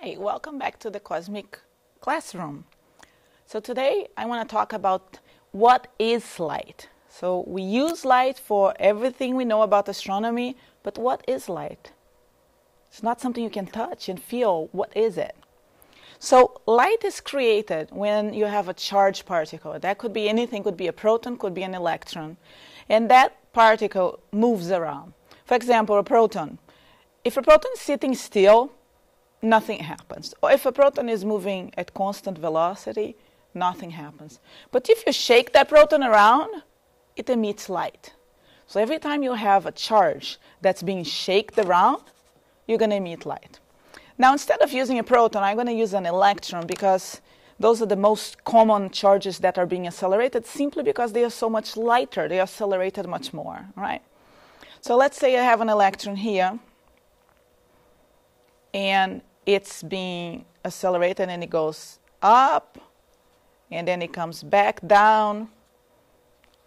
Hi, welcome back to the Cosmic Classroom. So today I want to talk about what is light. So we use light for everything we know about astronomy, but what is light? It's not something you can touch and feel. What is it? So light is created when you have a charged particle. That could be anything, could be a proton, could be an electron. And that particle moves around. For example, a proton. If a proton is sitting still, nothing happens. Or if a proton is moving at constant velocity, nothing happens. But if you shake that proton around, it emits light. So every time you have a charge that's being shaken around, you're going to emit light. Now, instead of using a proton, I'm going to use an electron because those are the most common charges that are being accelerated simply because they are so much lighter. They are accelerated much more, right? So let's say I have an electron here, and it's being accelerated and it goes up and then it comes back down.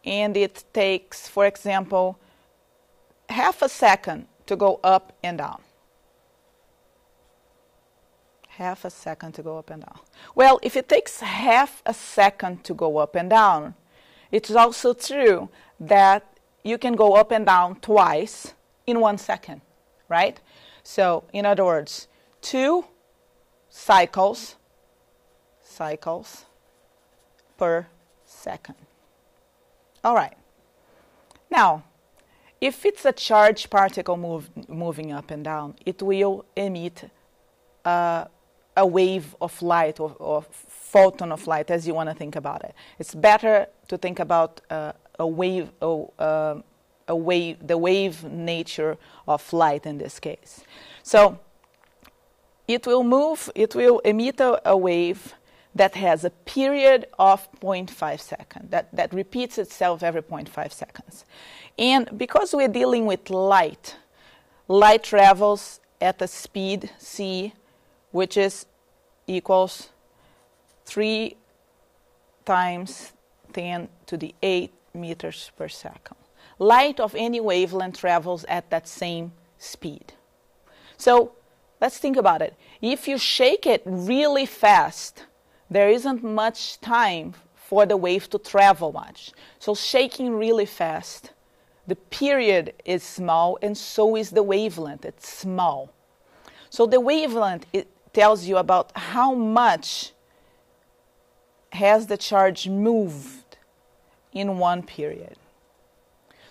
And it takes for example half a second to go up and down. Half a second to go up and down. Well if it takes half a second to go up and down it's also true that you can go up and down twice in one second right? So in other words two cycles, cycles per second. All right. Now, if it's a charged particle move, moving up and down, it will emit uh, a wave of light or, or, photon of light, as you want to think about it. It's better to think about uh, a wave, uh, a wave, the wave nature of light in this case. So it will move, it will emit a, a wave that has a period of 0.5 seconds, that, that repeats itself every 0.5 seconds. And because we're dealing with light, light travels at a speed c, which is equals 3 times 10 to the 8 meters per second. Light of any wavelength travels at that same speed. So Let's think about it. If you shake it really fast, there isn't much time for the wave to travel much. So, shaking really fast, the period is small, and so is the wavelength. It's small. So, the wavelength it tells you about how much has the charge moved in one period.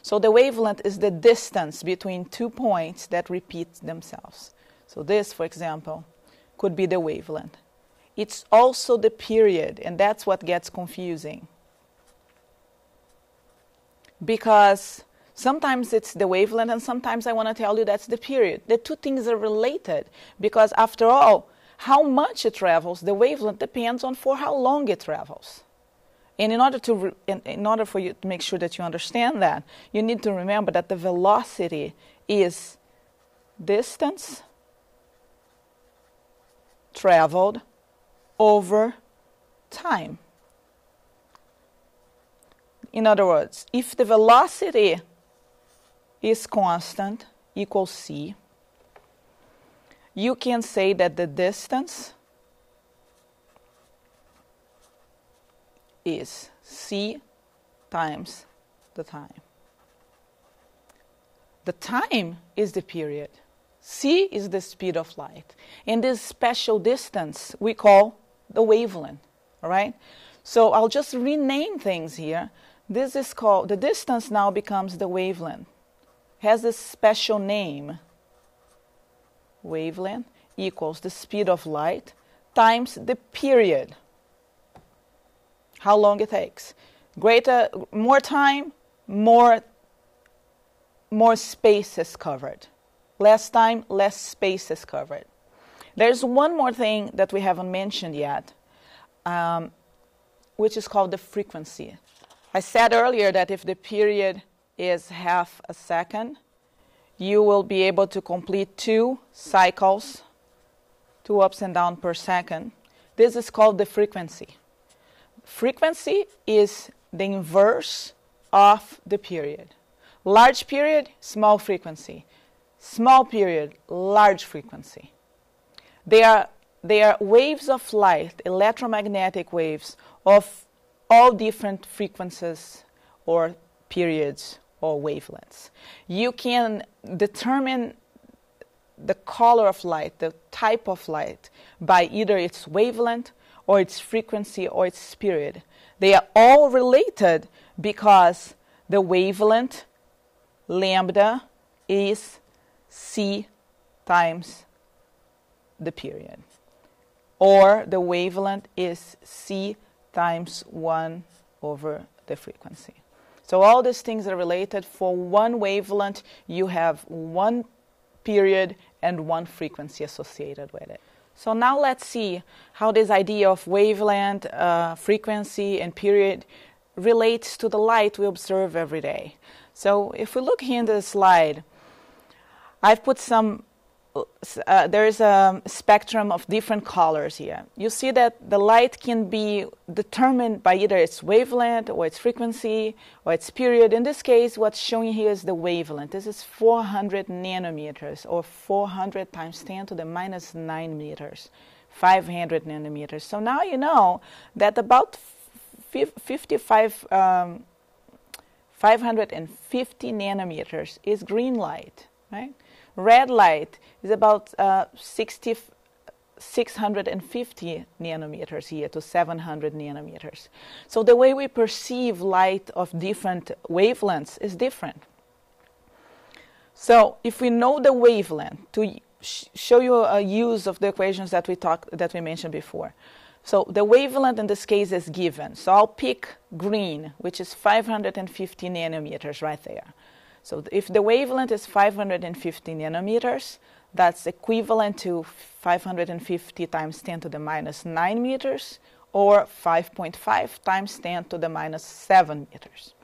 So, the wavelength is the distance between two points that repeat themselves. So this, for example, could be the wavelength. It's also the period, and that's what gets confusing. Because sometimes it's the wavelength, and sometimes I want to tell you that's the period. The two things are related because, after all, how much it travels, the wavelength depends on for how long it travels. And in order to in, in order for you to make sure that you understand that, you need to remember that the velocity is distance traveled over time. In other words, if the velocity is constant, equals c, you can say that the distance is c times the time. The time is the period. C is the speed of light. And this special distance we call the wavelength, all right? So I'll just rename things here. This is called, the distance now becomes the wavelength. Has a special name. Wavelength equals the speed of light times the period. How long it takes. Greater, more time, more, more space is covered. Less time, less space is covered. There's one more thing that we haven't mentioned yet, um, which is called the frequency. I said earlier that if the period is half a second, you will be able to complete two cycles, two ups and down per second. This is called the frequency. Frequency is the inverse of the period. Large period, small frequency small period, large frequency. They are they are waves of light, electromagnetic waves of all different frequencies or periods or wavelengths. You can determine the color of light, the type of light, by either its wavelength or its frequency or its period. They are all related because the wavelength lambda is c times the period. Or the wavelength is c times 1 over the frequency. So all these things are related. For one wavelength, you have one period and one frequency associated with it. So now let's see how this idea of wavelength, uh, frequency, and period relates to the light we observe every day. So if we look here in the slide, I've put some uh, there is a spectrum of different colors here. You see that the light can be determined by either its wavelength or its frequency or its period. In this case, what's showing here is the wavelength. This is 400 nanometers or 400 times 10 to the minus 9 meters, 500 nanometers. So now you know that about 55, um, 550 nanometers is green light, right? Red light is about uh, 60, 650 nanometers here to 700 nanometers. So the way we perceive light of different wavelengths is different. So if we know the wavelength, to sh show you a use of the equations that we talked that we mentioned before. So the wavelength in this case is given. So I'll pick green, which is 550 nanometers right there. So if the wavelength is 550 nanometers, that's equivalent to 550 times 10 to the minus 9 meters or 5.5 times 10 to the minus 7 meters.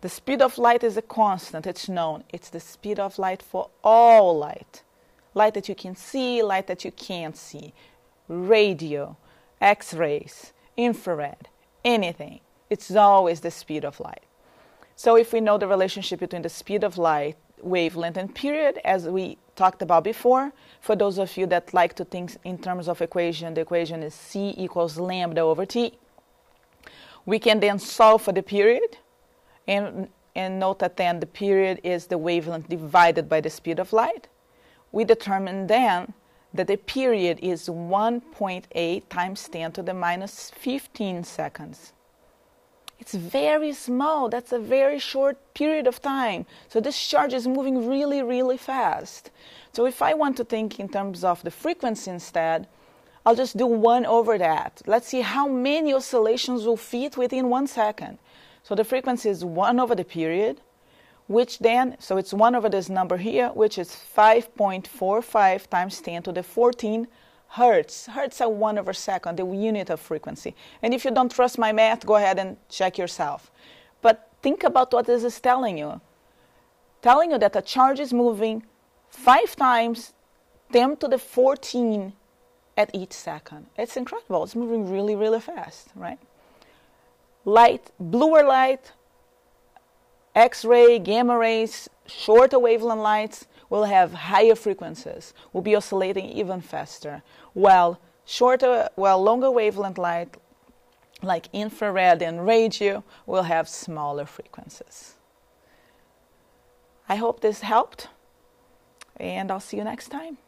The speed of light is a constant, it's known. It's the speed of light for all light. Light that you can see, light that you can't see. Radio, X rays, infrared, anything. It's always the speed of light. So if we know the relationship between the speed of light, wavelength, and period, as we talked about before, for those of you that like to think in terms of equation, the equation is c equals lambda over t. We can then solve for the period, and, and note that then the period is the wavelength divided by the speed of light. We determine then that the period is 1.8 times 10 to the minus 15 seconds. It's very small. That's a very short period of time. So this charge is moving really, really fast. So if I want to think in terms of the frequency instead, I'll just do 1 over that. Let's see how many oscillations will fit within one second. So the frequency is 1 over the period, which then, so it's 1 over this number here, which is 5.45 times 10 to the 14 hertz. Hertz are one over second, the unit of frequency. And if you don't trust my math, go ahead and check yourself. But think about what this is telling you. Telling you that a charge is moving five times 10 to the 14 at each second. It's incredible. It's moving really, really fast, right? Light, bluer light, X-ray, gamma rays, shorter wavelength lights will have higher frequencies, will be oscillating even faster, while shorter, while longer wavelength light, like infrared and radio, will have smaller frequencies. I hope this helped, and I'll see you next time.